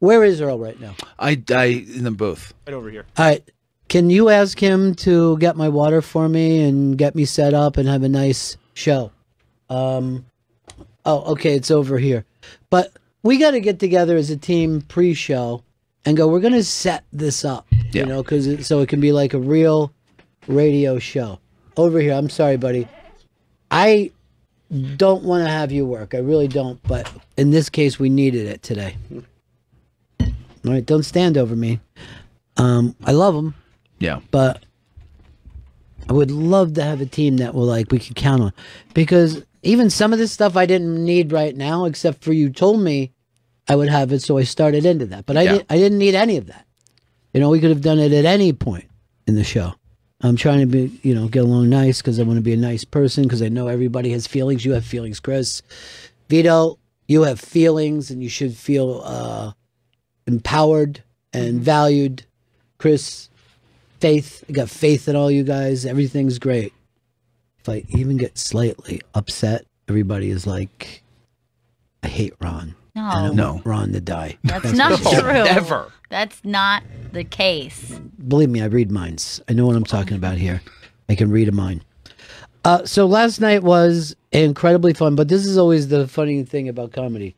Where is Earl right now? I, I in them both. Right over here. All right. Can you ask him to get my water for me and get me set up and have a nice show? Um, oh, okay, it's over here. But we got to get together as a team pre-show and go. We're gonna set this up, Yeah. you know, because it, so it can be like a real radio show. Over here. I'm sorry, buddy. I don't want to have you work. I really don't. But in this case, we needed it today. All right, don't stand over me. Um, I love them, Yeah. but I would love to have a team that will like we could count on because even some of this stuff I didn't need right now, except for you told me I would have it, so I started into that. But I Yeah. didn't. I didn't need any of that. You know, we could have done it at any point in the show. I'm trying to be, you know, get along nice because I want to be a nice person because I know everybody has feelings. You have feelings, Chris. Vito, you have feelings and you should feel uh, empowered and valued. Chris, faith. I got faith in all you guys. Everything's great. If I even get slightly upset, everybody is like, I hate Ron. No. And I want No. Ron to die. That's not true. Never. That's not the case. Believe me, I read minds. I know what I'm talking about here. I can read a mind. Uh, so last night was incredibly fun, but this is always the funny thing about comedy.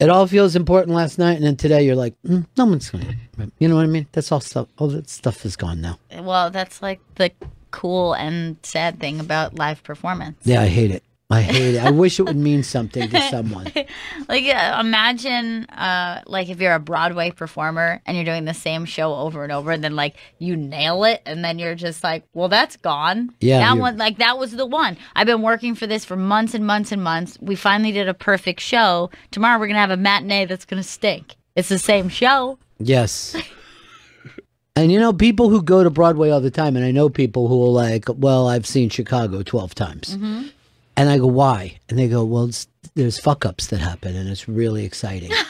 It all feels important last night, and then today you're like, mm, no one's going. You know what I mean? That's all stuff. All that stuff is gone now. Well, that's like the cool and sad thing about live performance. Yeah, I hate it. I hate it. I wish it would mean something to someone. Like uh, imagine uh like if you're a Broadway performer and you're doing the same show over and over and then like you nail it and then you're just like, well that's gone. Yeah, That one like that was the one. I've been working for this for months and months and months. We finally did a perfect show. Tomorrow we're going to have a matinee that's going to stink. It's the same show. Yes. And you know, people who go to Broadway all the time, and I know people who are like, well, I've seen Chicago 12 times. Mm-hmm. And I go, why? And they go, well, it's, there's fuck ups that happen, and it's really exciting.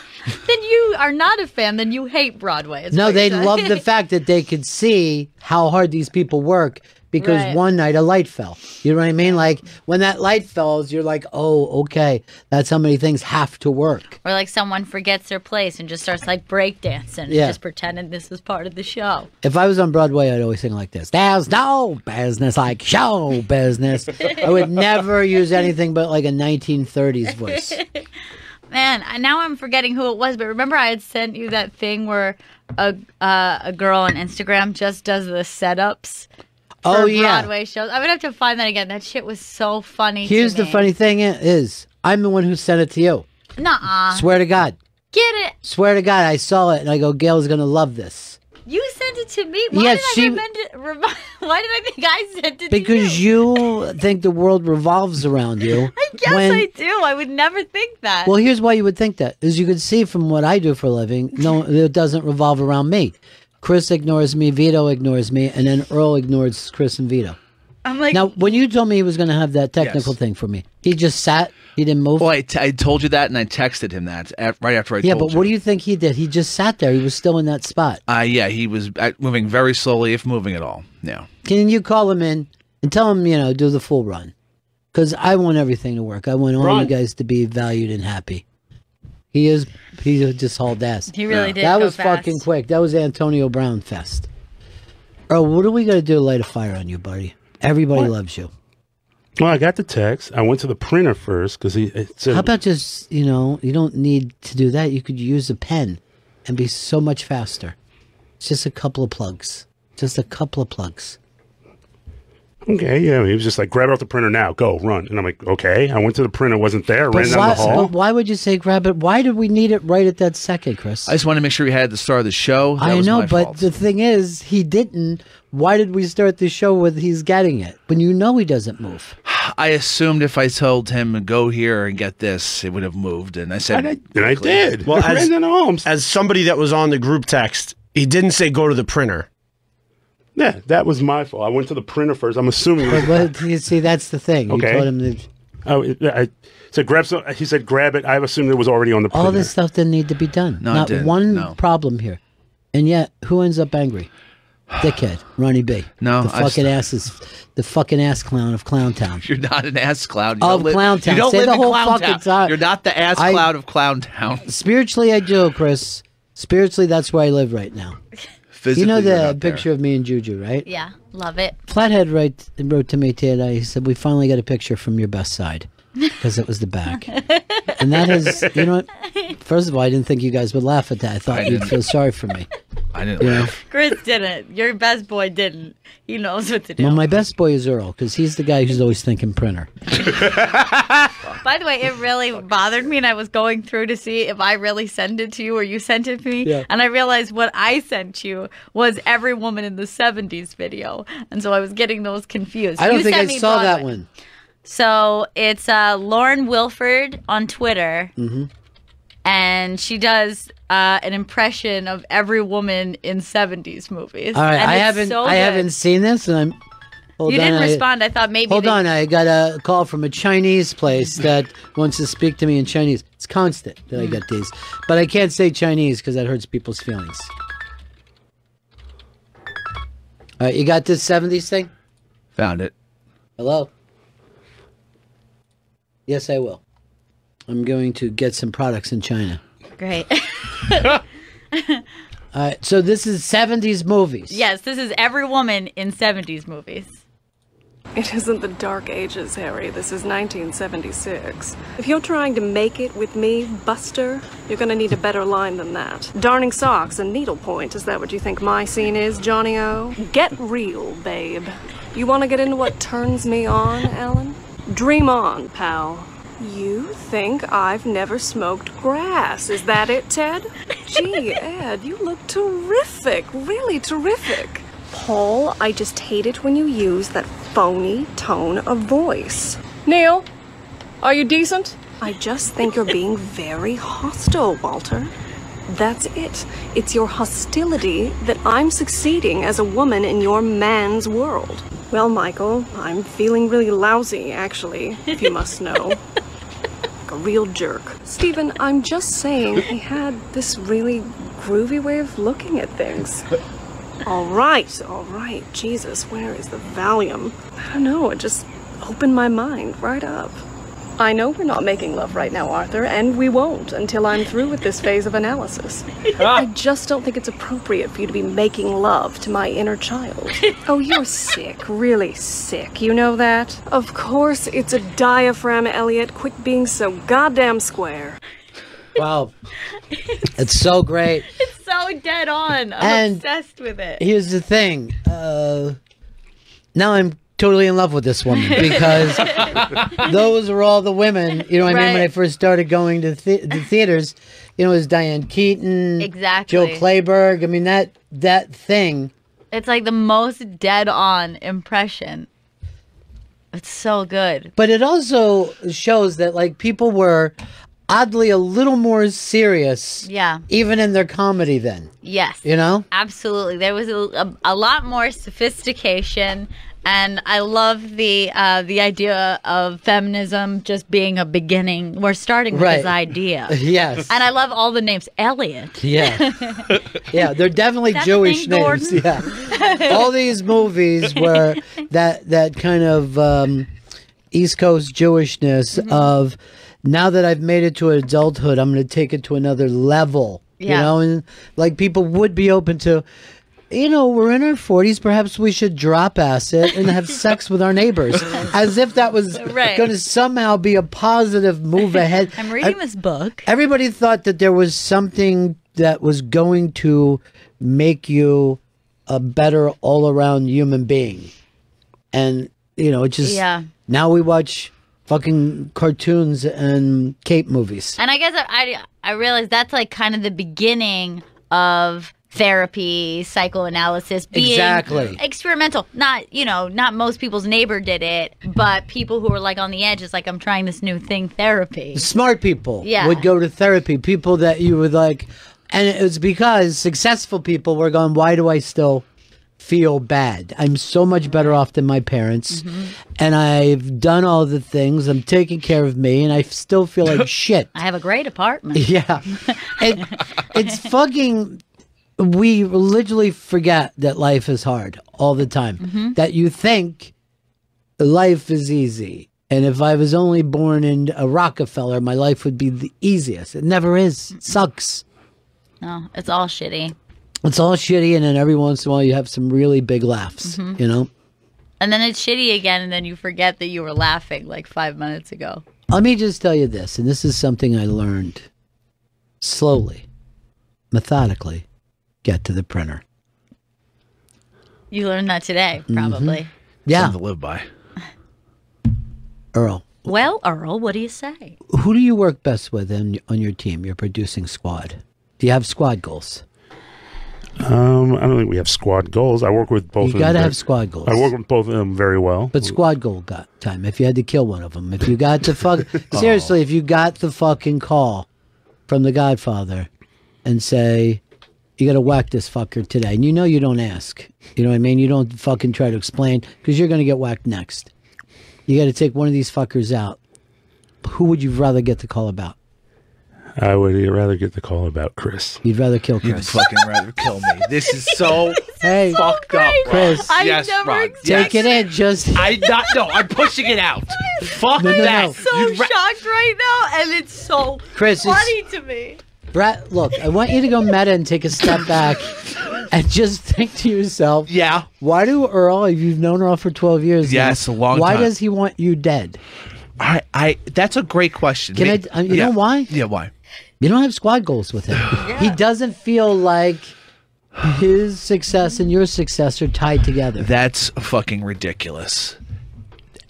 Then you are not a fan, then you hate Broadway. no, they love the fact that they could see how hard these people work because Right. one night a light fell. You know what I mean? Like when that light falls, you're like, oh, okay, that's how many things have to work. Or like someone forgets their place and just starts like breakdancing and Yeah. just pretending this is part of the show. If I was on Broadway, I'd always sing like this. There's no business like show business. I would never use anything but like a 1930s voice. Man, now I'm forgetting who it was, but remember I had sent you that thing where a uh, a girl on Instagram just does the setups Oh, yeah. Broadway shows. I'm gonna have to find that again. That shit was so funny. Here's the funny thing is, I'm the one who sent it to you. Nuh-uh. Swear to God. Get it? Swear to God, I saw it and I go, Gail's gonna love this. You sent it to me. Why Yeah, did she- I remember it, remi- Why did I think I sent it Because to you? Because you think the world revolves around you. I guess when- I do. I would never think that. Well, here's why you would think that. As you can see from what I do for a living, no, it doesn't revolve around me. Chris ignores me, Vito ignores me, and then Earl ignores Chris and Vito. I'm like, Now, when you told me he was going to have that technical Yes. thing for me, he just sat, he didn't move. Well, I, t- I told you that, and I texted him that a- right after I told you. yeah, told but what do you think he did? He just sat there. He was still in that spot. Uh, yeah, he was uh, moving very slowly, if moving at all. Yeah. Can you call him in and tell him, you know, do the full run? Because I want everything to work. I want all Run. you guys to be valued and happy. He is. He just hauled ass. he really did. that go was fast. fucking quick. That was Antonio Brown fest. Earl, what are we gonna do to light a fire on you, buddy? Everybody loves you. Well, I got the text. I went to the printer first because he it said, How about just you know you don't need to do that. You could use a pen and be so much faster. It's just a couple of plugs. Just a couple of plugs. Okay, yeah. He was just like, grab it off the printer now, go run. And I'm like, okay. I went to the printer, wasn't there, ran down why, the hall. but why would you say grab it? Why did we need it right at that second, Chris? I just wanted to make sure we had the start of the show. That I was know, my but fault. the thing is, he didn't. Why did we start the show with he's getting it when you know he doesn't move? I assumed if I told him go here and get this, it would have moved. And I said, and I, and I did. Well, as- ran down the hall. As somebody that was on the group text, he didn't say go to the printer. Yeah, that was my fault. I went to the printer first. I'm assuming. But, but you see, that's the thing. You Okay. told him that oh, it- I said grab some. He said grab it. I assumed it was already on the printer. all this stuff didn't need to be done. No, it Not didn't. one No. problem here, and yet who ends up angry? dickhead, Ronnie B. No, the fucking st- ass is the fucking ass clown of Clowntown. You're not an ass clown. You Of don't live, Clowntown. You don't Say live the in whole Clowntown. fucking time. You're not the ass I- clown of Clowntown. Spiritually, I do, Chris. Spiritually, that's where I live right now. Physically, you know you're the not there. picture of me and Juju, right? Yeah, love it. Flathead wrote, wrote to me today. He said, "We finally got a picture from your best side because it was the back." and that is, you know, what? First of all, I didn't think you guys would laugh at that. I thought I you'd didn't. feel sorry for me. I didn't You know? Chris didn't. Your best boy didn't. He knows what to do. Well, my best boy is Earl because he's the guy who's always thinking printer. By the way, it really bothered me, and I was going through to see if I really sent it to you or you sent it to me. Yeah. And I realized what I sent you was every woman in the 70s video. And so I was getting those confused. I don't You think I sent me saw that one. So it's uh, Lauren Wilford on Twitter. Mm-hmm. And she does uh, an impression of every woman in 70s movies. All right, And I it's haven't, so I good. haven't seen this, and I'm. Hold You on, didn't I- respond. I thought maybe. Hold they- on, I got a call from a Chinese place that wants to speak to me in Chinese. It's constant that I get these, but I can't say Chinese because that hurts people's feelings. All right, you got this '70s thing? Found it. Hello. Yes, I will. I'm going to get some products in China. Great. All right, so this is '70s movies. yes, this is every woman in 70s movies. It isn't the Dark Ages, Harry. This is 1976. If you're trying to make it with me, Buster, you're gonna need a better line than that. Darning socks and needlepoint, is that what you think my scene is, Johnny O? Get real, babe. You wanna get into what turns me on, Alan? Dream on, pal. You think I've never smoked grass. Is that it, Ted? Gee, Ed, you look terrific. Really terrific. Paul, I just hate it when you use that phony tone of voice. Neil, are you decent? I just think you're being very hostile, Walter. That's it. It's your hostility that I'm succeeding as a woman in your man's world. Well, Michael, I'm feeling really lousy, actually, if you must know. like a real jerk. Stephen, I'm just saying he had this really groovy way of looking at things. All right, all right. Jesus, where is the Valium? I don't know, it just opened my mind right up. I know we're not making love right now, Arthur, and we won't until I'm through with this phase of analysis. I just don't think it's appropriate for you to be making love to my inner child. Oh, you're sick, really sick. You know that? Of course, it's a diaphragm, Elliot. Quit being so goddamn square. Wow, it's so great. It's so dead on. I'm And- obsessed with it. Here's the thing. Uh, now I'm totally in love with this woman because those are all the women. You know what I mean? When I first started going to the, the theaters, you know, it was Diane Keaton, Exactly. Jill Clayburgh. I mean that that thing. It's like the most dead on impression. It's so good. But it also shows that like people were oddly a little more serious, Yeah. even in their comedy. Then Yes. you know. Absolutely. There was a, a, a lot more sophistication. And I love the uh, the idea of feminism just being a beginning. We're starting with this idea. Yes. And I love all the names. Elliot. Yeah. yeah, they're definitely Jewish thing, names. Yeah. All these movies were that that kind of um, East Coast Jewishness Mm-hmm. of now that I've made it to adulthood, I'm going to take it to another level. You Yeah. know, and like people would be open to you know, we're in our 40s. Perhaps we should drop acid and have sex with our neighbors, as if that was Right. going to somehow be a positive move ahead. I'm reading I- this book. everybody thought that there was something that was going to make you a better all around human being. And, you know, it just, Yeah. now we watch fucking cartoons and cape movies. And I guess I, I I realize that's like kind of the beginning of therapy, psychoanalysis, being Exactly. experimental. Not you know, not most people's neighbor did it, but people who were like on the edge. It's like I'm trying this new thing, therapy. Smart people Yeah. would go to therapy. People that you would like, and it was because successful people were going, why do I still feel bad? I'm so much better off than my parents. Mm-hmm. And I've done all the things. I'm taking care of me, and I still feel like shit. I have a great apartment. Yeah. It, it's fucking we literally forget that life is hard all the time. Mm-hmm. That you think life is easy. And if I was only born in a Rockefeller, my life would be the easiest. It never is. It sucks. No, it's all shitty. It's all shitty, and then every once in a while you have some really big laughs. Mm-hmm. You know. And then it's shitty again, and then you forget that you were laughing like five minutes ago. Let me just tell you this, and this is something I learned slowly, methodically. Get to the printer. You learned that today, probably. Yeah, Something to live by. Earl. Well, Earl, what do you say? Who do you work best with in, on your team, your producing squad? Do you have squad goals? Um, I don't think we have squad goals. I work with both. Of them. You of got them to very- have squad goals. I work with both of them very well. But squad goal got time. If you had to kill one of them, if you got to fuck Oh. seriously, if you got the fucking call from the Godfather and say you got to whack this fucker today, and you know you don't ask, you know what I mean? You don't fucking try to explain because you're gonna get whacked next. You got to take one of these fuckers out. Who would you rather get the call about? I would rather get the call about Chris. You'd rather kill Chris. You'd fucking rather kill me. This is so hey, fucked up, Ron. Chris, I yes, never Ron. take yes. it in. Just I not no. I'm pushing it out. Fuck No, no, that. no. so You'd ra- shocked right now, and it's so Chris, it's- funny to me. Brett, look, I want you to go meta and take a step back and just think to yourself, yeah. why do Earl, if you've known Earl for 12 years, Yes, now, a long why time. does he want you dead? I, I. That's a great question. Can Ma- I- uh, you yeah. know why? Yeah. Why? You don't have squad goals with him. He doesn't feel like his success and your success are tied together. That's fucking ridiculous.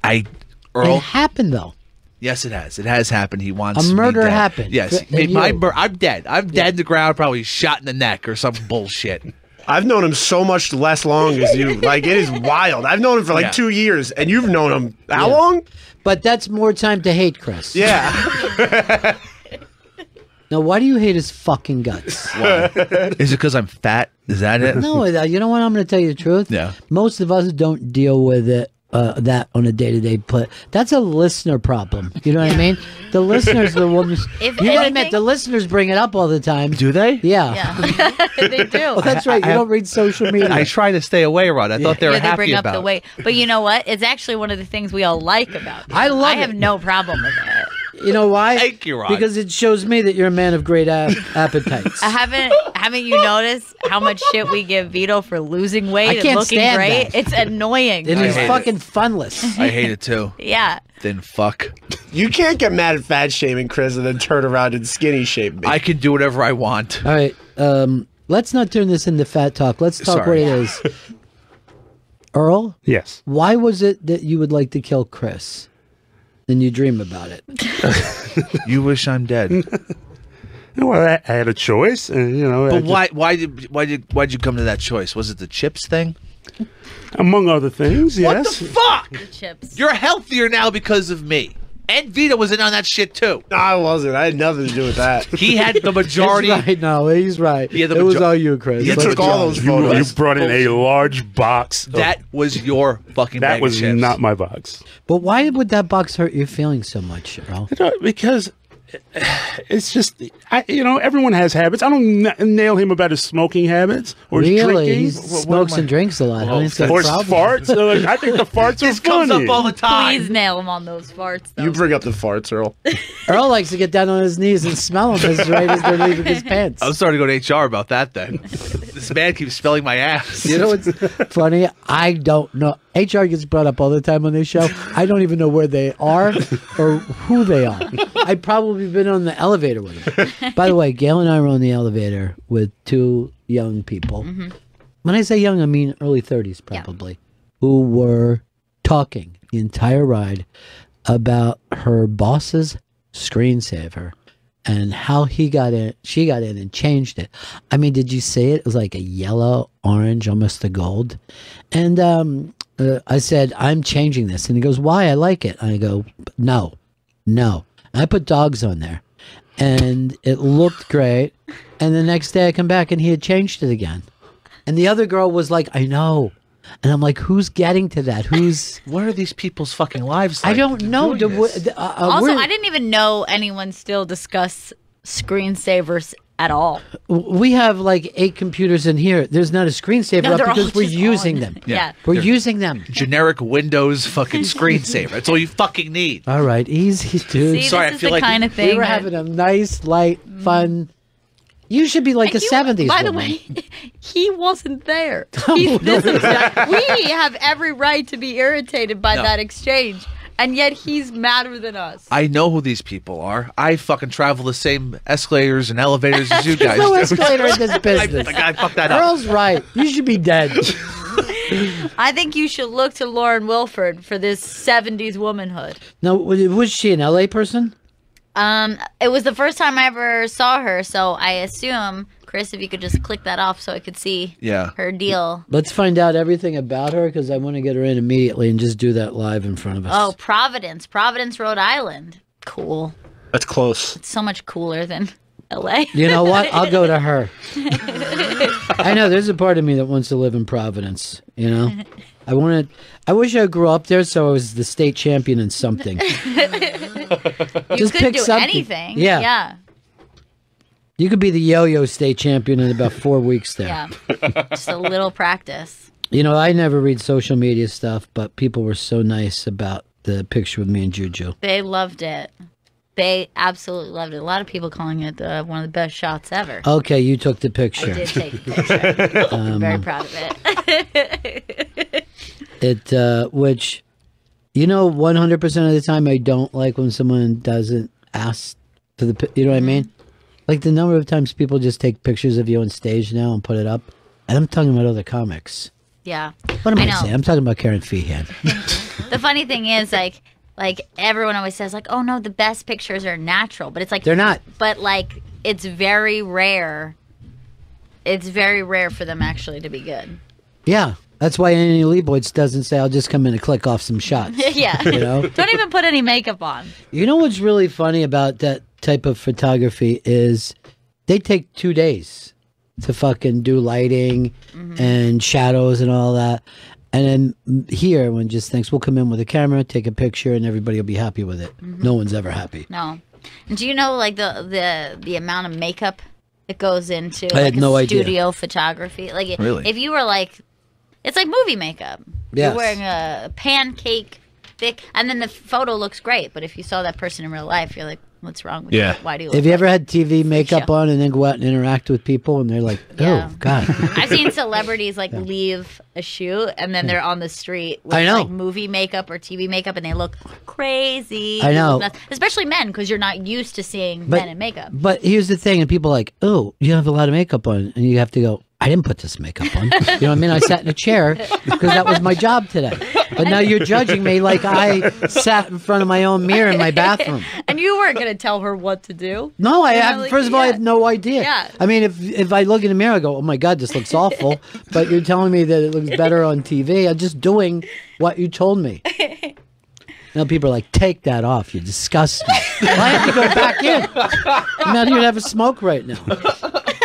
I. it Earl. happened though. Yes, it has. It has happened. He wants A me murder dead. happened. Yes, For- and my you- mur- I'm dead. I'm dead in the ground, probably shot in the neck or some bullshit. I've known him so much less long as you. Like it is wild. I've known him for like Yeah. two years, and you've known him how Yeah. long? But that's more time to hate Chris. Yeah. Now, why do you hate his fucking guts? Is it because I'm fat? Is that it? no, uh, you know what? I'm going to tell you the truth. Yeah. Most of us don't deal with it. Uh, that on a day to day play. That's a listener problem. You know what I mean? The listeners, the ones If you gotta admit, the listeners bring it up all the time. Do they? Yeah, Yeah, they do. Oh, that's right. You don't read social media. I try to stay away, Rod. I thought they were yeah, they happy bring up about. the weight. But you know what? It's actually one of the things we all like about you. I love I have it. no problem with it. You know why? Thank you, Rod. Because it shows me that you're a man of great ap- appetites. I haven't haven't you noticed how much shit we give Vito for losing weight I and can't looking stand great? that. It's annoying. and I he's hate it. fucking funless. I hate it too. yeah. Then fuck. you can't get mad at fat shaming Chris and then turn around and skinny shape me. I can do whatever I want. All right, um, let's not turn this into fat talk. Let's talk Sorry. what it is. Earl, Yes. why was it that you would like to kill Chris? Then you dream about it. You wish I'm dead. Well, I, I had a choice, and you know, I But just- why? Why did? Why did? Why did you come to that choice? Was it the chips thing? among other things, yes. What the fuck? Chips. You're healthier now because of me. And Vito was in on that shit too. No, I wasn't. I had nothing to do with that. He had the majority. He's right now. He's right. Yeah, the it was all you, Chris. You You took all those photos. you brought in a large box. of- That was your fucking. that bag was of chips. not my box. But why would that box hurt your feelings so much, Earl? No, because it's just, I, you know, everyone has habits. I don't n- nail him about his smoking habits or his Really? drinking. He Wh- what smokes am and drinks a lot. huh? He's got or a his problem. farts. So, like, I think the farts are This comes up all the time. Please nail him on those farts though. You bring up the farts, Earl. Earl likes to get down on his knees and smell them as right as they're leaving his pants. I'm starting to go to HR about that. Then this man keeps spelling my ass. You know what's funny? I don't know. HR gets brought up all the time on this show. I don't even know where they are or who they are. I've probably been on the elevator with them. By the way, Gail and I were on the elevator with two young people. When I say young, I mean early 30s probably, who were talking the entire ride about her boss's screensaver and how he got in she got in and changed it. I mean did you see it? It was like a yellow orange almost a gold. And um uh, i said i'm changing this. And he goes why? I like it. And i go no no i put dogs on there and it looked great. And the next day i come back and he had changed it again. And the other girl was like i know. And i'm like who's getting to that? Who's What are these people's fucking lives? Like? i don't know. doing Do- uh, uh, also, we're- I didn't even know anyone still discuss screensavers at all. We have like eight computers in here. There's not a screensaver No, up because we're using on. them. Yeah. We're They're- using them. Generic Windows fucking screensaver. That's all you fucking need. All right, easy, dude. See, Sorry, I this is feel the like kind of thing. we were that- having a nice, light, mm. fun. You should be like a You- '70s. By the way, he wasn't there. He's this exact- we have every right to be irritated by No. that exchange, and yet he's madder than us. I know who these people are. I fucking travel the same escalators and elevators as you guys no do. escalator in this business. the guy fucked that up. Earl's right. You should be dead. I think you should look to Lauren Wilford for this '70s womanhood. No, was was she an LA person? Um, it was the first time I ever saw her, so I assume, Chris, if you could just click that off so I could see Yeah. her deal. Let's find out everything about her because I want to get her in immediately and just do that live in front of us. Oh, Providence, Providence, Rhode Island. Cool. That's close. It's so much cooler than LA. You know what? I'll go to her. I know there's a part of me that wants to live in Providence. You know, I wanted. I wish I grew up there so I was the state champion in something. You Just could pick do something. anything. Yeah. Yeah. You could be the yo-yo state champion in about four weeks there. Yeah. Just a little practice. You know, I never read social media stuff, but people were so nice about the picture with me and Juju. They loved it. They absolutely loved it. A lot of people calling it uh, one of the best shots ever. Okay, you took the picture. I did take the picture. I'm Um, very proud of it. It, uh, which, you know, 100% of the time I don't like when someone doesn't ask for the, you know what I mean? Like the number of times people just take pictures of you on stage now and put it up. And I'm talking about other comics. yeah. What am I, I saying? I'm talking about Karen Feehan. The funny thing is, like, like everyone always says, like, oh no, the best pictures are natural, but it's like They're not. But like, it's very rare. It's very rare for them actually to be good. Yeah. That's why Annie Leibovitz doesn't say, I'll just come in and click off some shots. yeah. You know? Don't even put any makeup on. You know what's really funny about that type of photography is they take two days to fucking do lighting mm-hmm. and shadows and all that. And then here, one just thinks we'll come in with a camera, take a picture, and everybody will be happy with it. Mm-hmm. No one's ever happy. No. And do you know like the the the amount of makeup that goes into I like had no idea. studio photography? Like Really? if you were like it's like movie makeup. Yes. You're wearing a pancake thick and then the photo looks great, but if you saw that person in real life, you're like, What's wrong with Yeah. you? Why do you Have look you like ever had TV makeup show. on and then go out and interact with people and they're like, oh, Yeah. God. I've seen celebrities like leave a shoot and then they're on the street with I know. like movie makeup or TV makeup and they look crazy. I know. Especially men because you're not used to seeing But- men in makeup. But here's the thing, and people are like, oh, you have a lot of makeup on, and you have to go. I didn't put this makeup on. you know what I mean? I sat in a chair because that was my job today. But now you're judging me like I sat in front of my own mirror in my bathroom. And you weren't going to tell her what to do. No, I have. like, first of all, I have no idea. Yeah. I mean, if if I look in the mirror, I go, "Oh my God, this looks awful," but you're telling me that it looks better on TV. I'm just doing what you told me. Now people are like, "Take that off. You disgust me." well, I have to go back in. I'm not here to have a smoke right now.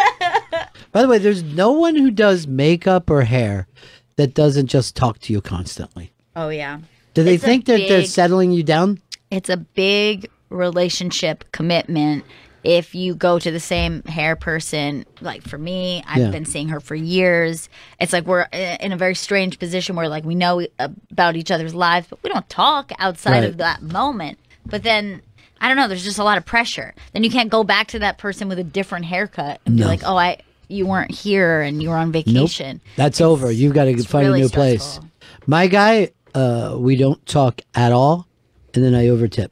By the way, there's no one who does makeup or hair that doesn't just talk to you constantly. Oh, yeah. Do they It's think that they're settling you down? It's a big relationship commitment. If you go to the same hair person, like for me, I've Yeah. been seeing her for years. It's like we're uh, in a very strange position where like we know about each other's lives, but we don't talk outside Right. of that moment. But then I don't know, there's just a lot of pressure. Then you can't go back to that person with a different haircut and No. be like, "Oh, I you weren't here and you were on Nope. vacation." That's over. You've got to find really a new place. My guy, uh, we don't talk at all, and then I overtip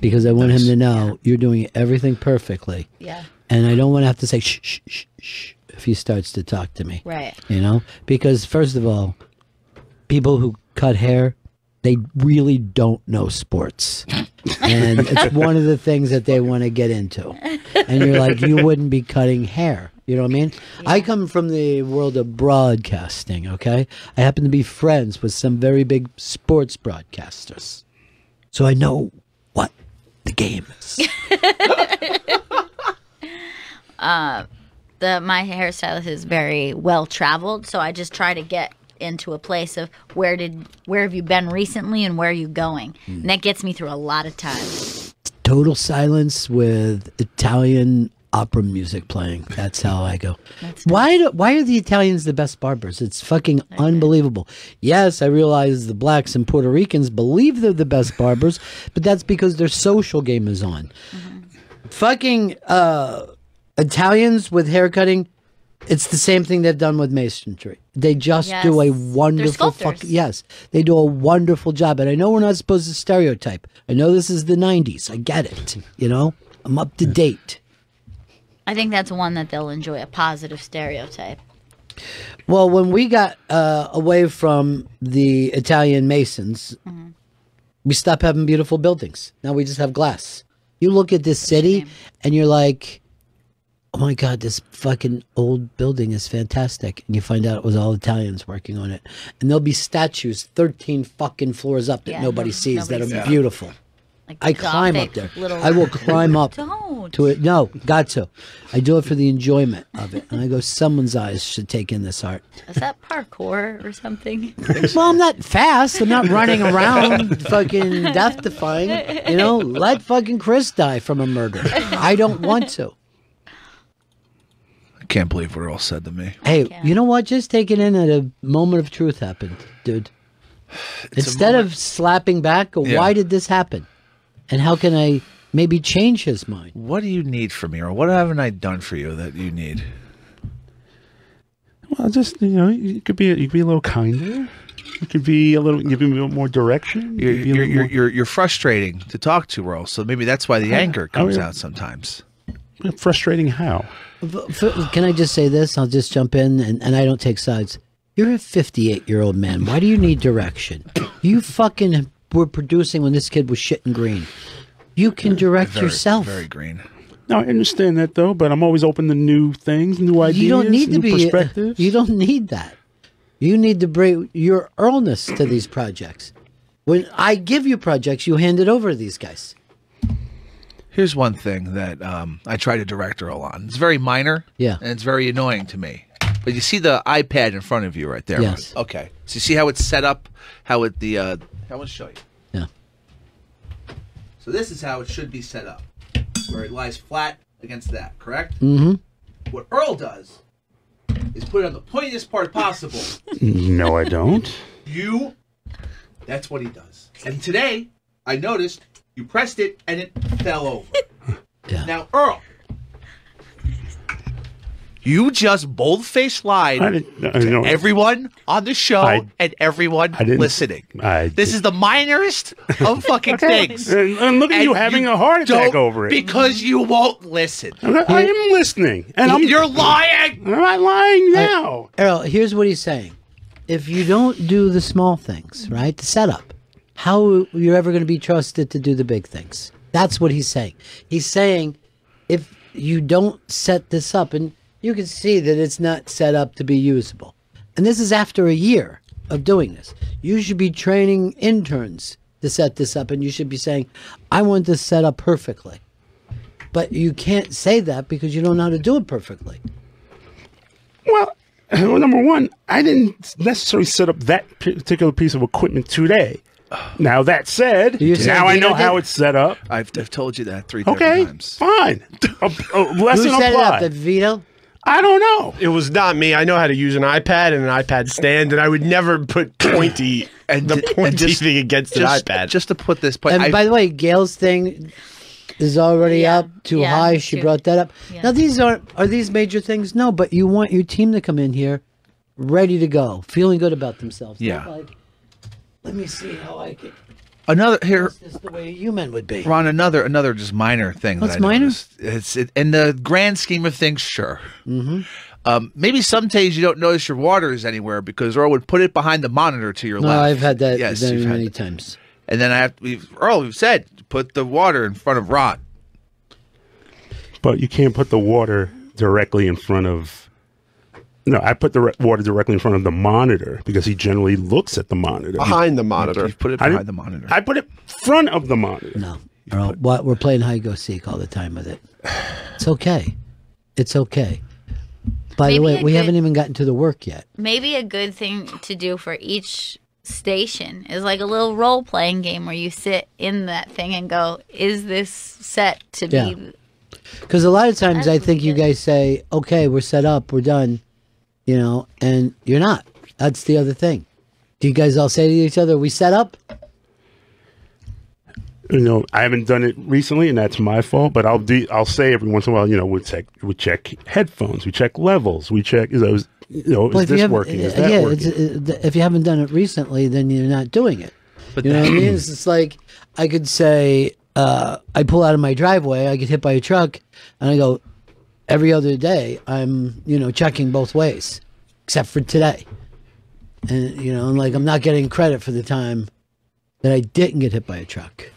because I want him to know you're doing everything perfectly, Yeah. and I don't want to have to say shh shh shh shh if he starts to talk to me. Right. You know, because first of all, people who cut hair, they really don't know sports. and it's one of the things that they want to get into. And you're like, you wouldn't be cutting hair. You know what I mean? I come from the world of broadcasting, okay? I happen to be friends with some very big sports broadcasters. So I know what the game is. Uh, the my hairstylist is very well traveled, so I just try to get into a place of where did where have you been recently and where are you going, hmm. and that gets me through a lot of time. Total silence with Italian opera music playing. That's how I go. Why do, why are the Italians the best barbers? It's fucking unbelievable. Yes, I realize the blacks and Puerto Ricans believe they're the best barbers, but that's because their social game is on. Fucking uh, Italians with haircutting, it's the same thing they've done with masonry. They just do a wonderful fuck yes. They do a wonderful job. And I know we're not supposed to stereotype. I know this is the nineties. I get it. You know? I'm up to date. I think that's one that they'll enjoy a positive stereotype. Well, when we got uh, away from the Italian masons, we stopped having beautiful buildings. Now we just have glass. You look at this city and you're like, oh my God, this fucking old building is fantastic. And you find out it was all Italians working on it. And there'll be statues 13 fucking floors up that Yeah, nobody no- sees that nobody are sees. beautiful. Like I climb up there. Little, I will climb up Don't. to it. No, got to. I do it for the enjoyment of it. And I go, someone's eyes should take in this art. Is that parkour or something? Well, I'm not fast. I'm not running around fucking death defying. You know, let fucking Chris die from a murder. I don't want to. I can't believe what Earl said to me. Hey, you know what? Just take it in that a moment of truth happened, dude. Instead of slapping back, Yeah. why did this happen? And how can I maybe change his mind? What do you need from me, or what haven't I done for you that you need? Well, just you know, you could be you could be a little kinder. You could be a little give him a little more direction. You're You could be a you're, little you're, you're, you're frustrating to talk to, Earl. So maybe that's why the anger comes yeah. out sometimes. frustrating. How? F- f- Can I just say this? I'll just jump in and, and I don't take sides. You're a 58 year old man. Why do you need direction? You fucking were producing when this kid was shit and green. You can direct Very, yourself. Very green. No, I understand that though, but I'm always open to new things, new ideas, you don't need to be. uh, perspectives. You don't need that. You need to bring your earlness to these projects. When I give you projects, you hand it over to these guys. Here's one thing that um, I try to direct Earl on. It's very minor. Yeah. And it's very annoying to me. But you see the iPad in front of you right there. Yes. Okay. So you see how it's set up? How it the uh, I want to show you. Yeah. So this is how it should be set up, where it lies flat against that. Correct. Mm-hmm. What Earl does is put it on the pointiest part possible. no, I don't. You. That's what he does. And today, I noticed you pressed it and it fell over. Yeah. Now, Earl, you just bold-faced lied I didn't. I know. everyone on the show I- and everyone I listening. I this did- is the minorest of fucking things. And, and look at And you having a heart attack over it. because you won't listen. I am listening, and I'm. You're lying. I'm not lying now. Earl, here's what he's saying. If you don't do the small things, right, the setup, how you're ever going to be trusted to do the big things? That's what he's saying. He's saying if you don't set this up, and you can see that it's not set up to be usable. And this is after a year of doing this. You should be training interns to set this up, and you should be saying, I want this set up perfectly. But you can't say that because you don't know how to do it perfectly. Well, well, number one, I didn't necessarily set up that particular piece of equipment today. Now that said, You're saying now I know how it's set up. I've, I've told you that three different Okay, times. fine. A, a Who lesson set it up? The Vito? I don't know. It was not me. I know how to use an iPad and an iPad stand, and I would never put pointy And the ju- and pointy just- thing against Just, an iPad. just to put this point. point, And I, by the way, Gail's thing is already Yeah. up too Yeah, high. She too. brought that up. Yeah. Now these aren't are these major things? No, but you want your team to come in here ready to go, feeling good about themselves. Yeah. like, let me see how I can. Another here, This is the way a human would be. Ron. Another another just minor thing. What's that I minor? noticed. It's it, in the grand scheme of things, sure. Mm-hmm. Um, maybe some days you don't notice your water is anywhere because Earl would put it behind the monitor to your No, left. I've had that Yes, very you've had many that. times. And then I have we've Earl. We've said put the water in front of Ron. But you can't put the water directly in front of. No, I put the re- water directly in front of the monitor because he generally looks at the monitor. behind the monitor. You've put it behind the monitor. I put it front of the monitor. No, Earl, what we're playing hide go seek all the time with it. It's okay. It's okay. By Maybe the way, we good- haven't even gotten to the work yet. Maybe a good thing to do for each station is like a little role playing game where you sit in that thing and go, is this set to Yeah. be Because a lot of times I That's think you guys say, okay, we're set up, we're done, you know, and you're not. That's the other thing. Do you guys all say to each other, we set up? You know, I haven't done it recently, and that's my fault. But I'll do. I'll say every once in a while. You know, we check. We check headphones. We check levels. We check. Is those. You know, Well, is if you this working? Is uh, that yeah, working? it's, uh, if you haven't done it recently, then you're not doing it. But You know what I that- mean? It's just like I could say, uh, I pull out of my driveway, I get hit by a truck, and I go, every other day, I'm, you know, checking both ways, except for today. And, you know, I'm like, I'm not getting credit for the time that I didn't get hit by a truck.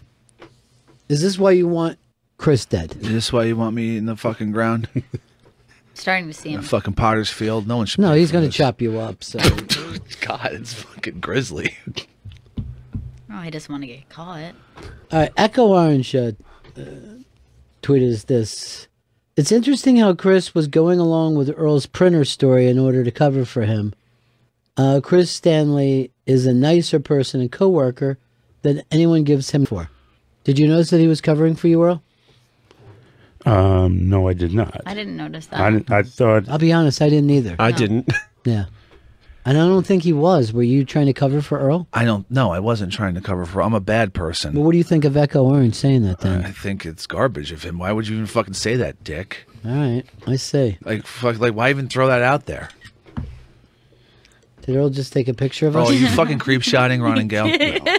Is this why you want Chris dead? Is this why you want me in the fucking ground? Starting to see In him. fucking Potter's Field? No one should. No, he's going to chop you up. So, God, it's fucking grisly. Oh, I just want to get caught. all right, Echo Orange uh, uh, tweeted this. It's interesting how Chris was going along with Earl's printer story in order to cover for him. Uh, Chris Stanley is a nicer person and coworker than anyone gives him for. Did you notice that he was covering for you, Earl? um, no, I did not. I didn't notice that. I, I thought. I'll be honest, I didn't either. I didn't. Yeah. And I don't think he was. Were you trying to cover for Earl? I don't. No, I wasn't trying to cover for. I'm a bad person. Well, what do you think of Echo Orange saying that then? I think it's garbage of him. Why would you even fucking say that, dick? All right, I say. Like, fuck, like, why even throw that out there? Did Earl just take a picture of Oh, us? are you fucking creep shotting Ron and Gail?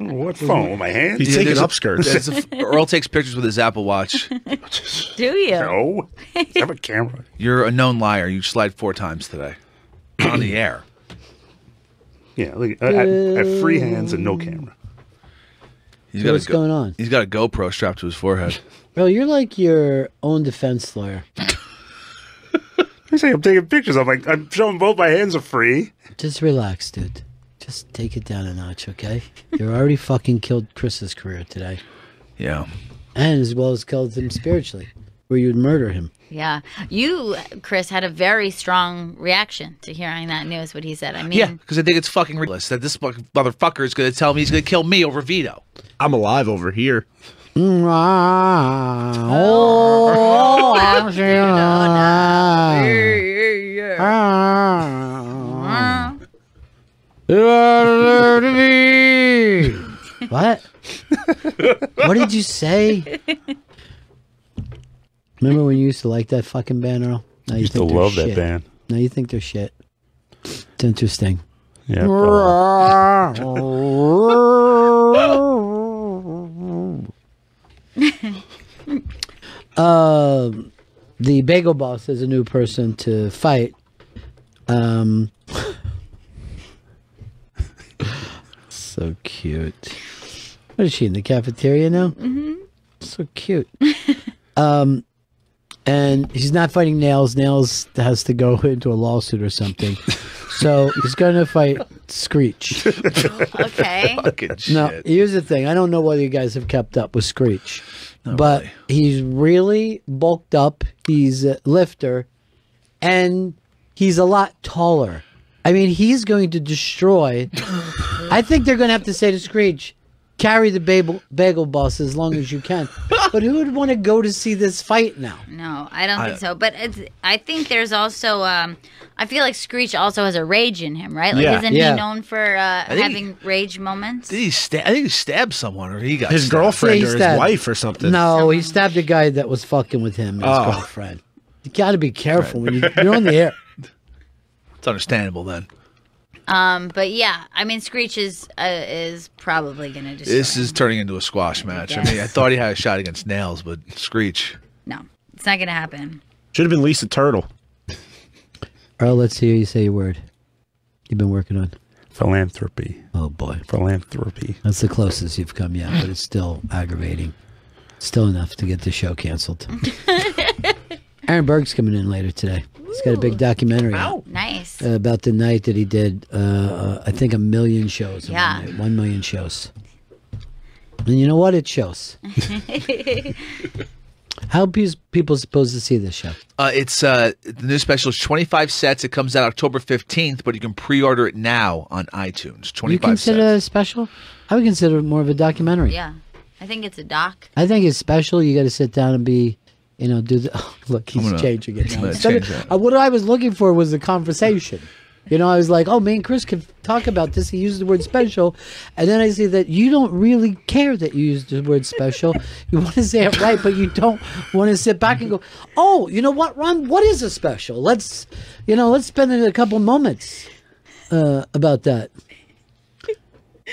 No. What phone? With my hand? He's Yeah, taking there's a- upskirts. there's a f- Earl takes pictures with his Apple Watch. Do you? No. I have a camera. You're a known liar. You slide four times today on the air. Yeah, look, I, I, I have free hands and no camera. He's So got what's a go- going on? He's got a GoPro strapped to his forehead. Earl, you're like your own defense lawyer. I say I'm taking pictures. I'm like I'm showing both my hands are free. Just relax, dude. Just take it down a notch, okay? You already fucking killed Chris's career today. Yeah. And as well as killed him spiritually, where you'd murder him. Yeah. You, Chris, had a very strong reaction to hearing that news, what he said. I mean, Yeah, because I think it's fucking ridiculous that this motherfucker is going to tell me he's going to kill me over Vito. I'm alive over here. Oh, I'm still alive. Ah. What? what did you say? Remember when you used to like that fucking band, Earl? Now you Used to think they're love that shit. band. Now you think they're shit. It's interesting. Yeah. uh, Um, the Bagel Boss is a new person to fight. Um, so cute. What is she in the cafeteria now? Mm-hmm. So cute. um, and he's not fighting Nails. Nails has to go into a lawsuit or something. so he's going to fight Screech. okay. Fucking shit. Now, here's the thing. I don't know whether you guys have kept up with Screech, but really. he's really bulked up. He's a lifter, and he's a lot taller. I mean, he's going to destroy. I think they're going to have to say to Screech, carry the bagel, bagel boss as long as you can. but who would want to go to see this fight now? No, I don't I- think so. But it's, I think there's also, um, I feel like Screech also has a rage in him, right? Like, Yeah. isn't Yeah. he known for uh, think- having rage moments? Did he sta- I think he stabbed someone or he got His stabbed. girlfriend Yeah, or he his wife or something. No, he stabbed a guy that was fucking with him, his Oh. girlfriend. You got to be careful when you, you're on the air. It's understandable then. Um, but yeah, I mean, Screech is uh, is probably gonna destroy. This him. is turning into a squash match. I mean, I thought he had a shot against Nails, but Screech. no, it's not gonna happen. Should have been Lisa Turtle. Earl, let's hear you say your word. You've been working on. Philanthropy. Oh boy, Philanthropy. that's the closest you've come yet, but it's still aggravating. Still enough to get the show canceled. Aaron Berg's coming in later today. He's got a big documentary out, Nice. About the night that he did. Uh, uh, I think a million shows. in one Yeah. night, one million shows. And you know what? It shows. How pe- people supposed to see this show? Uh, it's uh, the new special is 25 sets. It comes out October 15th, but you can pre-order it now on iTunes. 25 You consider it a special? I would consider it more of a documentary. Yeah, I think it's a doc. I think it's special. You got to sit down and be you know, do the. look, he's gonna- changing it now. gonna of- change that. uh, what I was looking for was a conversation. You know, I was like, oh, me and Chris could talk about this. He used the word special. And then I see that you don't really care that you used the word special. You want to say it right, but you don't want to sit back and go, oh, you know what, Ron? What is a special? Let's, you know, let's spend a couple moments uh, about that.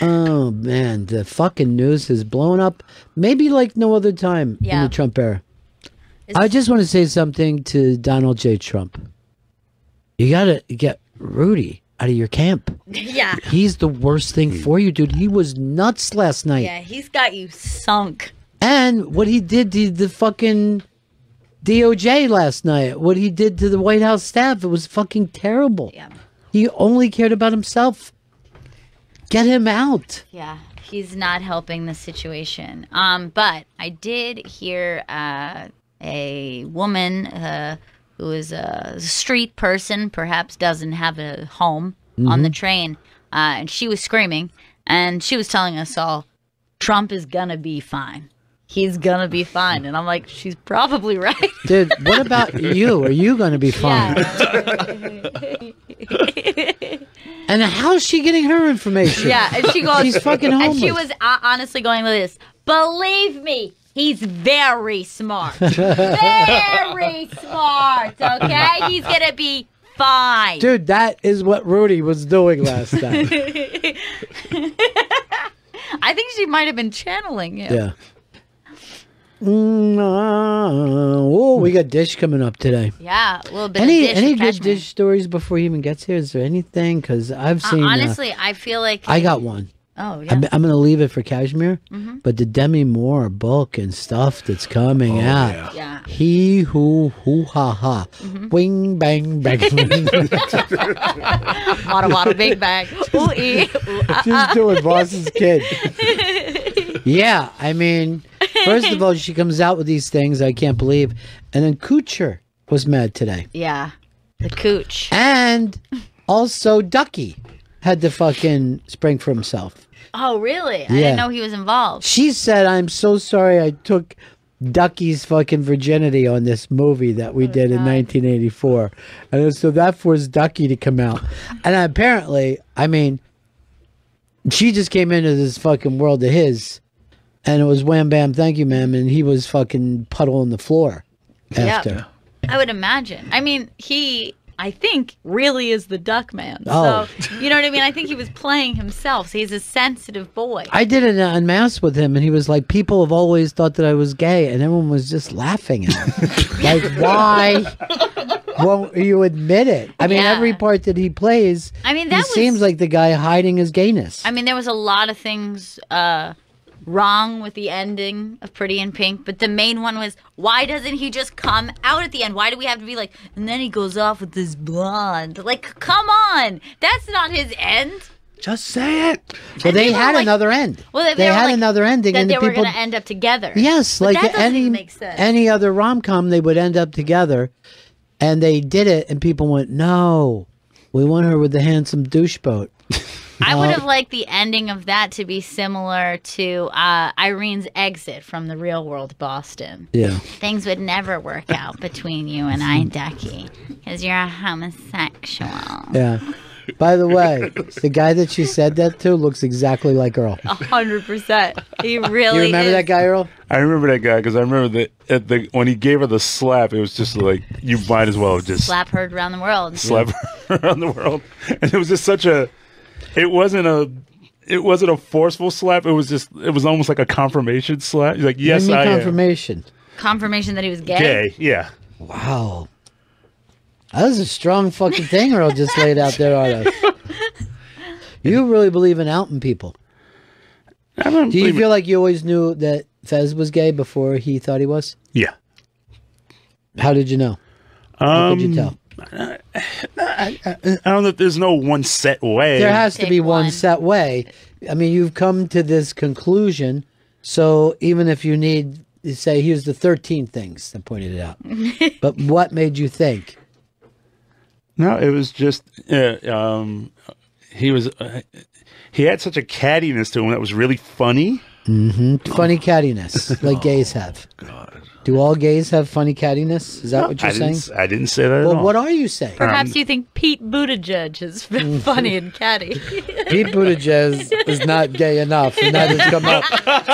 Oh, man. The fucking news is blown up maybe like no other time in the Trump era. Is- I just want to say something to Donald J. Trump. You got to get Rudy out of your camp. yeah. He's the worst thing for you, dude. He was nuts last night. Yeah, he's got you sunk. And what he did to the fucking DOJ last night, what he did to the White House staff, it was fucking terrible. Yeah. He only cared about himself. Get him out. Yeah, he's not helping the situation. Um, but I did hear uh, a woman uh, who is a street person, perhaps doesn't have a home on the train, uh, and she was screaming, and she was telling us all, "Trump is gonna be fine. He's gonna be fine." And I'm like, she's probably right. Dude, what about you? Are you going to be fine? And how's she getting her information? Yeah, and she goes, She's fucking homeless. And she was uh, honestly going like this. Believe me, he's very smart. very smart. Okay, he's gonna be fine. Dude, that is what Rudy was doing last night. I think she might have been channeling him. Yeah. Mm, uh, oh, we got Dish coming up today. Yeah, a little bit. Any of dish any good. Dish stories before he even gets here? Is there anything? Because I've Uh, seen. uh, honestly, I feel like I got one. Oh yeah. I'm, I'm going to leave it for Kashmir, Mm-hmm. but the Demi Moore book and stuff that's coming out. yeah. He who hoo ha ha, Mm-hmm. wing bang bang. Wada wada big bag. Ooh, ee, ooh, ah, She's doing Boss's kid. yeah, I mean, first of all, she comes out with these things I can't believe, and then Kutcher was mad today, Yeah. The cooch. and also Ducky had to fucking spring for himself. Oh really? I Yeah. didn't know he was involved. She said, "I'm so sorry I took." Ducky's fucking virginity on this movie that we oh, did in 1984. And so that forced Ducky to come out. And apparently, I mean, she just came into this fucking world of his and it was wham bam, thank you, ma'am. And he was fucking puddle on the floor after. I would imagine. I mean, he, I think, really is the duck man. Oh. So, you know what I mean? I think he was playing himself. So he's a sensitive boy. I did an unmask with him and he was like, People have always thought that I was gay. And everyone was just laughing at him. like, why won't you admit it? I mean, Yeah. every part that he plays, I mean, that was. seems like the guy hiding his gayness. I mean, there was a lot of things uh, wrong with the ending of Pretty in Pink, but the main one was why doesn't he just come out at the end? Why do we have to be like, and then he goes off with this blonde? Like, come on, that's not his end. Just say it. well, and they people had like- another end. Well, they, they, were had like, another ending, that and they the were people. going to end up together. Yes, But like that any even make sense. any other rom com, they would end up together, and they did it, and people went, "No, we want her with the handsome douche boat." I would have liked the ending of that to be similar to uh, Irene's exit from the real world Boston. Yeah, Things would never work out between you and I, Ducky, because you're a homosexual. yeah. By the way, the guy that she said that to looks exactly like Earl. A hundred percent. He really. You remember is. that guy, Earl? I remember that guy because I remember that at the when he gave her the slap, it was just like you might as well have just Slap her around the world. slap her around the world, and it was just such a. It wasn't a. It wasn't a forceful slap. It was just. It was almost like a confirmation slap. He's like, "Yes, Give me I am." confirmation. Confirmation that he was gay. Gay, yeah. Wow. That was a strong fucking thing Earl just laid out there on us. You really believe in outing people. I don't Do you believe it. feel like you always knew that Fez was gay before he thought he was? Yeah. How did you know? How could you Um, tell? I don't know. if There's no one set way. There has to be one one. set way. I mean, you've come to this conclusion. So even if you need to say, here's the 13 things that pointed it out. but what made you think? No, it was just uh, um, he was uh, he had such a cattiness to him that was really funny. Funny cattiness, like gays have. Do all gays have funny cattiness? Is that what you're I saying? didn't, I didn't say that at Well, all. what are you saying? Perhaps you think Pete Buttigieg is funny and catty. Pete Buttigieg is not gay enough, and that has come up.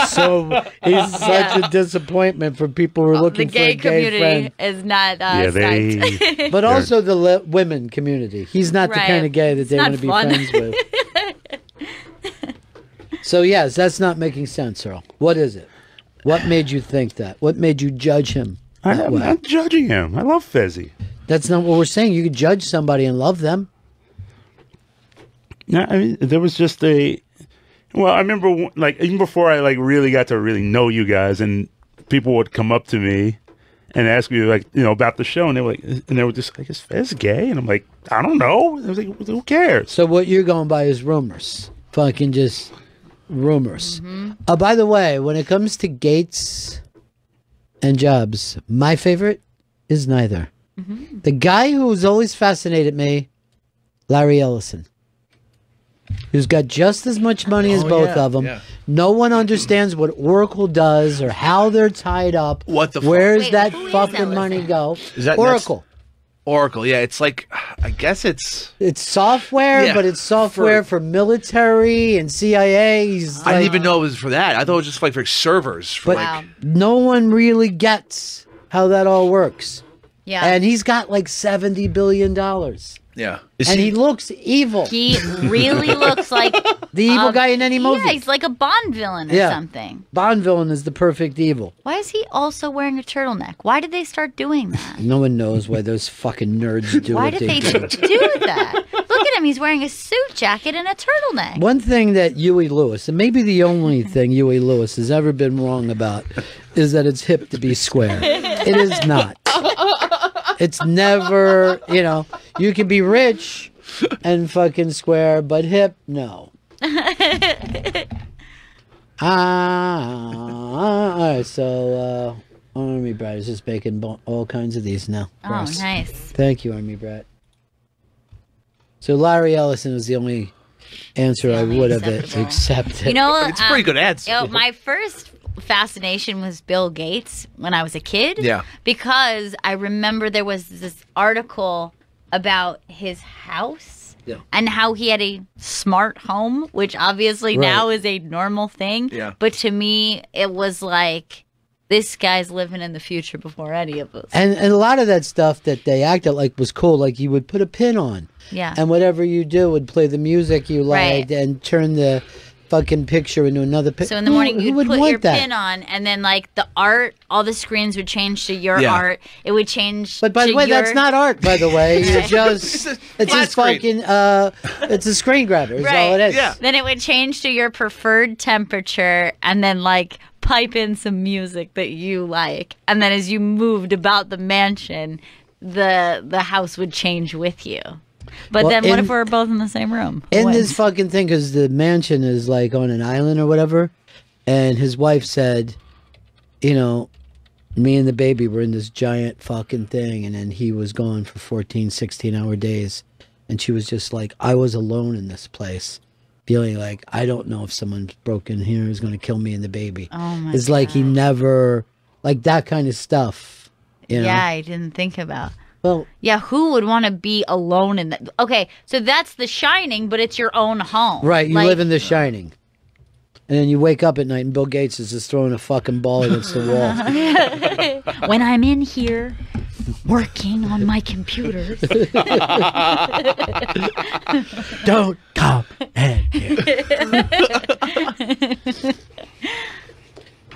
So he's such Yeah. a disappointment for people who are the looking for a gay gay community friend. is not uh, yeah, they. But also the le- women community. He's not the kind of gay that It's they not want to be friends with. so yes, that's not making sense, Earl. What is it? What made you think that? What made you judge him I, way? not judging him. I love Fezzi. That's not what we're saying. You could judge somebody and love them. Yeah, I mean, there was just a. Well, I remember, like, even before I like really got to really know you guys, and people would come up to me and ask me, like, you know, about the show, and they were like, uh, and they were just like, "Is Fez gay?" And I'm like, "I don't know." I was like, "Who cares?" So what you're going by is rumors. Fucking just rumors. Uh, by the way, when it comes to Gates and Jobs, my favorite is neither. The guy who's always fascinated me, Larry Ellison, who's got just as much money as Oh, both yeah, of them. yeah. No one understands what Oracle does or how they're tied up. What the fuck? Where's Wait, that fucking Ellison? money go? Is that- Oracle? Oracle, yeah, it's like I guess it's. It's software, Yeah, but it's software for, military and CIA. He's I didn't even know it was for that. I thought it was just like for servers. For But like, no one really gets how that all works. Yeah. And he's got like seventy billion dollars, yeah, Is and he looks evil. he really looks like the evil um, guy in any movie. Yeah, he's like a Bond villain or Yeah. something. Bond villain is the perfect evil. Why is he also wearing a turtleneck? Why did they start doing that? No one knows why those fucking nerds do it. Why what did they, they do. do that? Look at him. He's wearing a suit jacket and a turtleneck. One thing that Huey Lewis, and maybe the only thing Huey Lewis has ever been wrong about, is that it's hip to be square. It is not. It's never, you know, you can be rich and fucking square, but hip, no. Ah, all right. So, uh, Army Brat is just making bo- all kinds of these now. Oh, us. nice. Thank you, Army Brat. So Larry Ellison was the only answer I only would have accepted. You know, it's a pretty um, good answer. You know, my first fascination was Bill Gates when I was a kid. Yeah. Because I remember there was this article about his house Yeah. and how he had a smart home, which obviously now is a normal thing. Yeah. But to me, it was like this guy's living in the future before any of us. and and a lot of that stuff that they acted like was cool. Like you would put a pin on, yeah. and whatever you do would play the music you Right. liked and turn the fucking picture into another picture. So in the morning, who, you'd would put want your that? pin on, and then like the art, all the screens would change to your Yeah. art. It would change. But by to the way, your... that's not art. By the way, you're It's just a it's flat just screen. fucking uh, it's a screen grabber. Is all it is. Yeah. Then it would change to your preferred temperature, and then like pipe in some music that you like, and then as you moved about the mansion, the the house would change with you. But Well, then what in- if we're both in the same room? In this fucking thing because the mansion is like on an island or whatever and his wife said you know me and the baby were in this giant fucking thing and then he was gone for 14 16 hour days and she was just like i was alone in this place feeling like i don't know if someone's broken here is going to kill me and the baby Oh my it's like he never like that kind of stuff you know yeah, I didn't think about. Well Yeah, who would want to be alone in that? Okay, so that's The Shining, but it's your own home. right you Like, live in the shining and then you wake up at night and Bill Gates is just throwing a fucking ball against the wall. when I'm in here working on my computer. Don't come in here.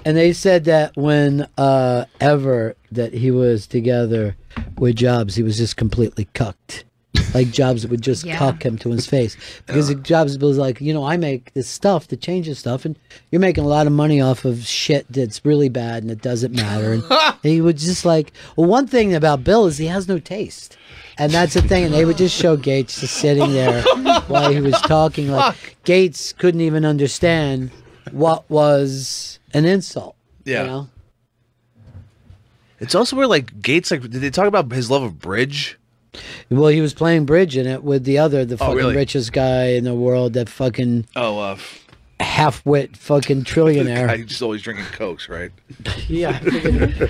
and they said that when uh, ever that he was together with Jobs, he was just completely cucked. Like Jobs would just Yeah. cuck him to his face because Jobs was like, you know, I make this stuff that changes stuff, and you're making a lot of money off of shit that's really bad and it doesn't matter. And he would just like, well, one thing about Bill is he has no taste. And that's the thing. And they would just show Gates just sitting there while he was talking. Like Gates couldn't even understand what was an insult. Yeah. You know? It's also where like Gates like did they talk about his love of bridge? Well, he was playing bridge in it with the other, the fucking really? richest guy in the world that fucking Oh, uh, half-wit fucking Guy trillionaire. just always drinking cokes, right? yeah,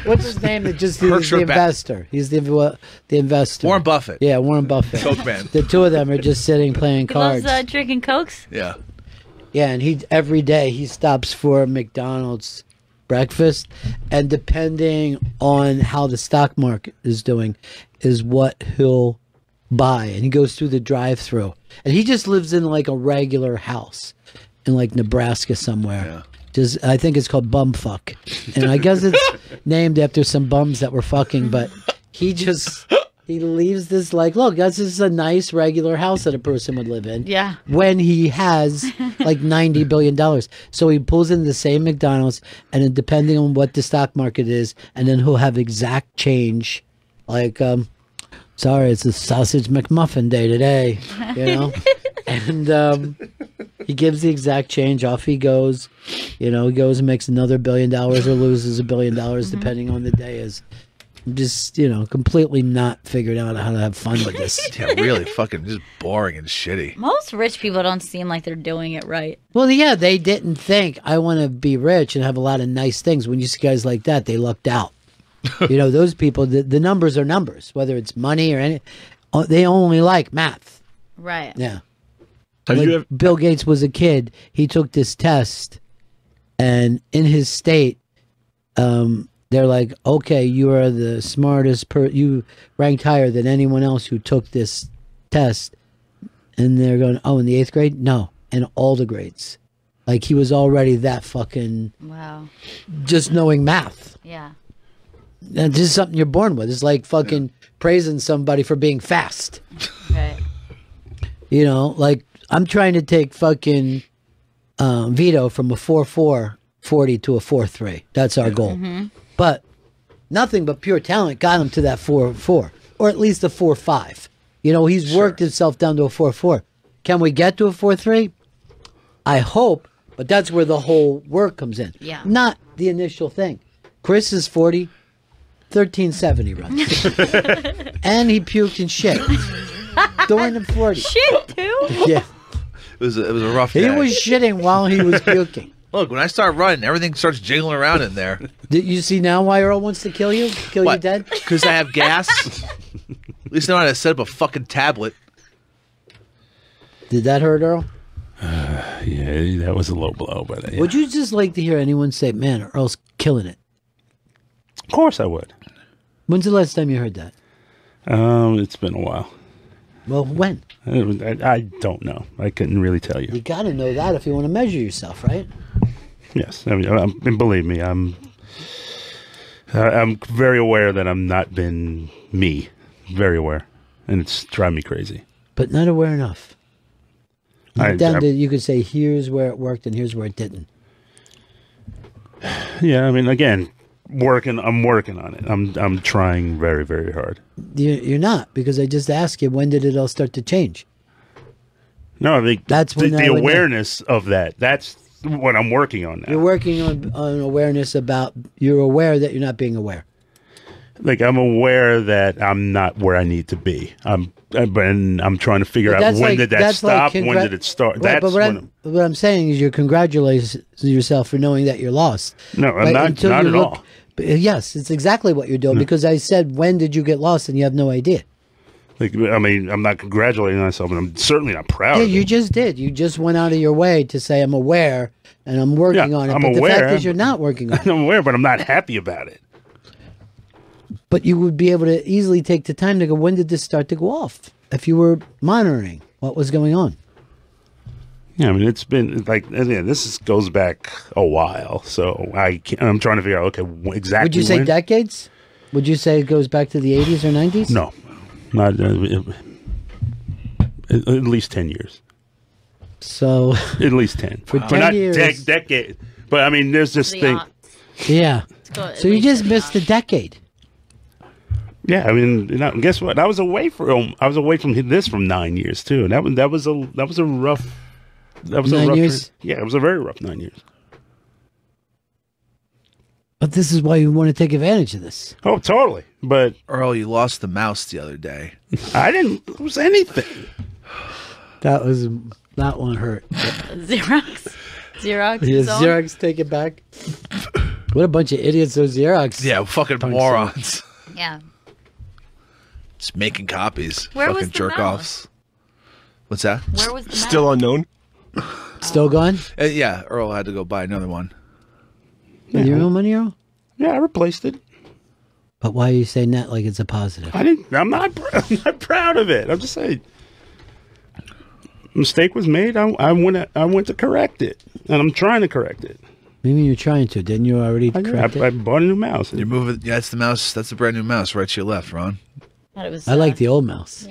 what's his name? That just he's Berkshire the Ba- investor. He's the uh, the investor. Warren Buffett. Yeah, Warren Buffett. Coke man. The two of them are just sitting playing He cards. loves uh, drinking cokes. Yeah. Yeah, and he every day he stops for McDonald's breakfast, and depending on how the stock market is doing, is what he'll buy. And he goes through the drive-through, and he just lives in like a regular house in like Nebraska somewhere. Yeah. Just I think it's called Bumfuck, and I guess it's named after some bums that were fucking. But he just he leaves this like, look, this is a nice regular house that a person would live in Yeah. when he has like 90 billion dollars. So he pulls in the same McDonald's and then depending on what the stock market is and then he'll have exact change like um sorry it's a sausage McMuffin day today, you know. and um he gives the exact change off he goes. You know, he goes and makes another billion dollars or loses a billion dollars depending on the day is just, you know, completely not figured out how to have fun with this. Yeah, really fucking just boring and shitty. Most rich people don't seem like they're doing it right. Well, yeah, they didn't think I want to be rich and have a lot of nice things. When you see guys like that, they lucked out. you know, those people, the, the numbers are numbers, whether it's money or any. uh, They only like math. Right. Yeah. Have Like you ever, Bill Gates was a kid. He took this test, and in his state, um, they're like, "Okay, you are the smartest per. You ranked higher than anyone else who took this test." And they're going, "Oh, in the eighth grade? No, in all the grades." Like he was already that fucking Wow. just knowing math. Yeah. That's just something you're born with. It's like fucking praising somebody for being fast. Right. You know, like I'm trying to take fucking um, Vito from a 4 4 40 to a 4 3. That's our goal. But nothing but pure talent got him to that 4 4, or at least a 4 5. You know, he's worked himself down to a 4 4. Can we get to a 4 3? I hope, but that's where the whole work comes in. Yeah. Not the initial thing. Chris is 40, 1370 runs. and he puked and shit during the 40. Shit, too. Yeah. It was a, it was a rough He day. was shitting while he was puking. Look, when I start running, everything starts jiggling around in there. Did you see now why Earl wants to kill you? Kill you dead? Because I have gas. At least I know how to set up a fucking tablet. Did that hurt Earl? Yeah, that was a low blow, but uh, yeah. Would you just like to hear anyone say, man, Earl's killing it? of course I would. When's the last time you heard that? Um, it's been a while. Well, when? I, I don't know. I couldn't really tell You you. got to know that if you want to measure yourself, right? Yes, I mean, I'm, and believe me, I'm. I'm very aware that I'm not been me. Very aware, and it's driving me crazy. But not aware enough. I- Down I- to you could say, here's where it worked and here's where it didn't. Yeah, I mean, again, working. I'm working on it. I'm. I'm trying very, very hard. You, you're not, because I just asked you, when did it all start to change? No, I think That's the, when the awareness of that. That's what I'm working on now. You're working on, on awareness about, you're aware that you're not being aware. like I'm aware that I'm not where I need to be. I'm, and I'm trying to figure out when did that that's like stop? when did it start? Right, That's but what when I'm, what I'm saying is you're congratulating yourself for knowing that you're lost. No, I'm Right, not- until not you at look- all. Yes, it's exactly what you're doing because I said, when did you get lost? And you have no idea. Like I mean, I'm not congratulating myself, and I'm certainly not proud. Yeah, you just did. You just went out of your way to say, I'm aware and I'm working Yeah, on it. I'm but the fact is, you're not working on it. I'm aware, but I'm not happy about it. But you would be able to easily take the time to go, when did this start to go off? If you were monitoring what was going on. Yeah, I mean, it's been like again, this is, goes back a while, so I can't, I'm trying to figure out okay, exactly. Would you say when? decades? Would you say it goes back to the 80s or 90s? No, not uh, at, at least ten years. So, At least ten. For but 10 not years- dec- decade. But I mean, there's this The thing. aughts. yeah. So you just the missed a decade. Yeah, I mean, you know, guess what? I was away from I was away from this from nine years too. And that was that was a that was a rough. That was Nine a rough years? tran- Yeah, it was a very rough nine years. But this is why you want to take advantage of this. Oh, totally. But Earl, you lost the mouse the other day. I didn't lose anything. That was that one hurt. Xerox. Xerox. Yeah, his? Xerox, take it back. What a bunch of idiots those Xerox. Yeah, fucking Punch morons. Yeah. Just making copies. Where was fucking the jerk mouse? offs. What's that? Where was the Still unknown. Still gone? Uh, yeah, Earl had to go buy another one. With your own money, Earl? Yeah, I replaced it. But why are you saying that like it's a positive? I didn't. I'm not. I'm not proud of it. I'm just saying. Mistake was made. I, I went. to- I went to correct it, and I'm trying to correct it. Maybe you're trying to. Didn't you already I, correct I, I bought a new mouse. You're moving. Yeah, that's the mouse. That's the brand new mouse right to your left, Ron. thought it was, I like uh, the old mouse.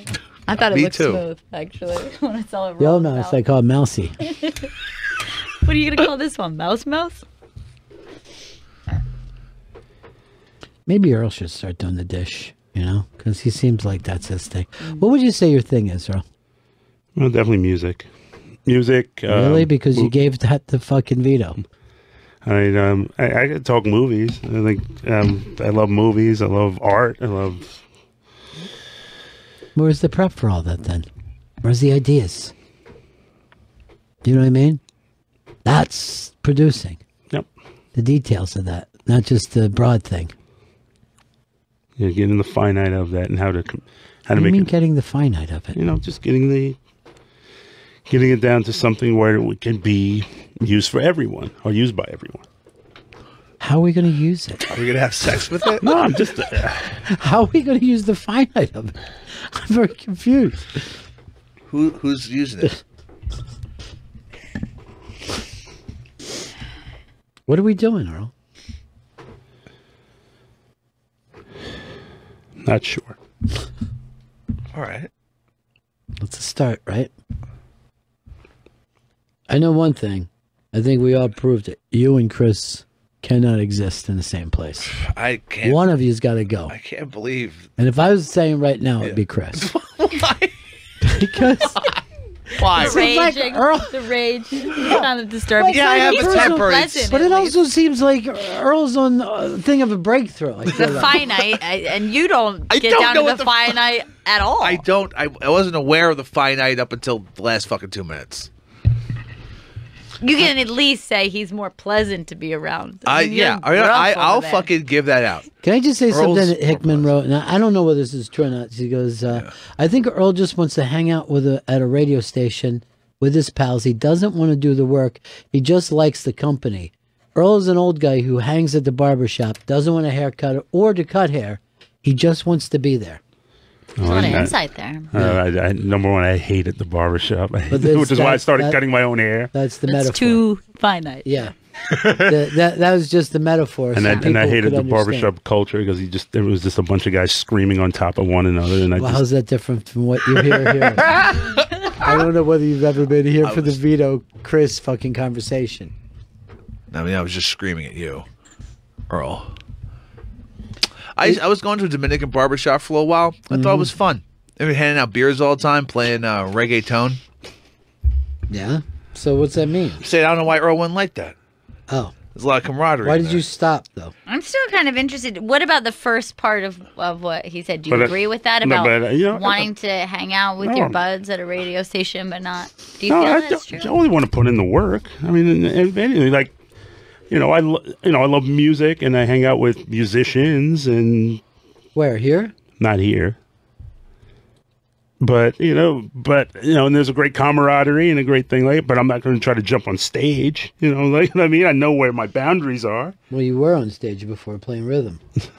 I thought it Me looked too. smooth, actually. when I saw it The old rolled mouse out. I call Mousy. What are you gonna call this one? Mouse mouse? Maybe Earl should start doing the dish, you know? Because he seems like that's his thing. What would you say your thing is, Earl? Well, definitely music. Music. Really? um, Because you gave that the fucking veto. I mean, um, I, I could talk movies. I think um, I love movies. I love art. I love. Where's the prep for all that then? Where's the ideas? Do You know what I mean? That's producing. Yep. The details of that, not just the broad thing. You know, getting the finite of that and how to com- how to What do you make mean it. getting the finite of it? You know, just getting the getting it down to something where it can be used for everyone or used by everyone. How are we going to use it? Are we gonna have sex with it? No, I'm just. Uh, how are we going to use the finite of it? I'm very confused. Who who's using it? What are we doing, Earl? Not sure. All right. Let's start, right? I know one thing. I think we all proved it. You and Chris cannot exist in the same place. I can't. One of you's got to go. I can't believe. And if I was saying right now, it'd be Chris. Why? because Why? The Seems like Earl- the rage, kind of disturbing. Yeah, I have a more temper. pleasant, But it also seems like Earl's on a thing of a breakthrough. I feel the like. finite, I- and you don't I get don't down to the, the finite at all. I don't. I, I wasn't aware of the finite up until the last fucking two minutes. You can at least say he's more pleasant to be around. I mean, you're yeah. I, rough I, over I'll fucking give that out. Can I just say Earl's something that Hickman wrote? And I I don't know whether this is true or not. He goes, uh, I think Earl just wants to hang out with a, at a radio station with his pals. He doesn't want to do the work. He just likes the company. Earl is an old guy who hangs at the barber shop, doesn't want a haircut or to cut hair. He just wants to be there. There's a lot of I- insight there. Uh, I, I, number one, I hated the barbershop, which is why I started that- cutting my own hair. That's the It's metaphor. too finite. Yeah. the, that, that was just the metaphor. And so I, and I hated the understand. barbershop culture because he just there was just a bunch of guys screaming on top of one another, and I Well, just how's that different from what you hear here? I don't know whether you've ever been here for the Vito Chris fucking conversation. I mean, I was just screaming at you, Earl. I, I was going to a Dominican barbershop for a little while. I thought it was fun. They were handing out beers all the time, playing uh, reggaeton. Yeah. So what's that mean? Say, I don't know why Earl wouldn't like that. Oh, There's a lot of camaraderie. why did there. you stop though? I'm still kind of interested. What about the first part of, of what he said? Do you But, uh, agree with that no, about but, uh, you know, wanting to hang out with No. your buds at a radio station, but not? Do you no, feel I, that's true? I only want to put in the work. I mean, if anything, like you know, I lo- you know I love music, and I hang out with musicians, and Where here? not here. But you know, but you know, and there's a great camaraderie and a great thing like. But I'm not going to try to jump on stage. You know, like I mean, I know where my boundaries are. Well, you were on stage before playing rhythm.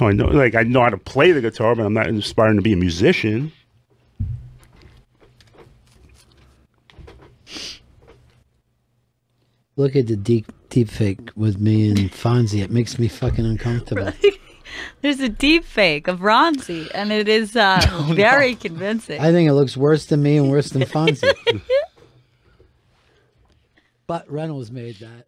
Oh, I know, like I know how to play the guitar, but I'm not aspiring to be a musician. Look at the deep deep fake with me and Fonzie. It makes me fucking uncomfortable. There's a deep fake of Ronzi, and it is uh, very convincing. I think it looks worse than me and worse than Fonzie. but Reynolds made that.